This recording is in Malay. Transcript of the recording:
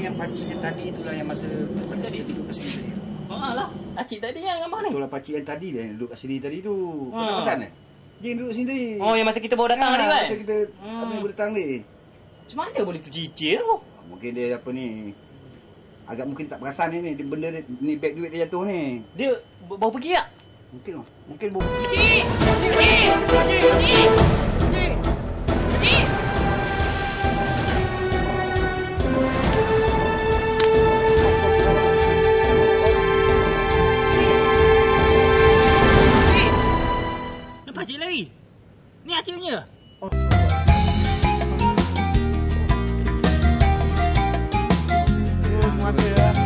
Yang pakcik yang tadi itulah yang masa masa dia duduk kat sini tadi. Haa lah. Acik tadi yang gambar ni. Itulah pakcik yang tadi dia yang duduk kat sini tadi tu. Kau Ha. tak perasan eh? Dia yang duduk sini tadi. Oh, yang masa kita baru datang Ha, tadi kan? Masa kita Hmm. apa yang baru datang ni. Macam mana boleh tercicir tu? Mungkin dia apa ni Agak mungkin tak perasan ni ni Dia benda ni, ni beg duit dia jatuh ni Dia b- baru pergi tak? Mungkin lah Mungkin bawa Cik! Cik! Cik! Cik! Ni aktifnya. Oh. Oh. Oh. Oh.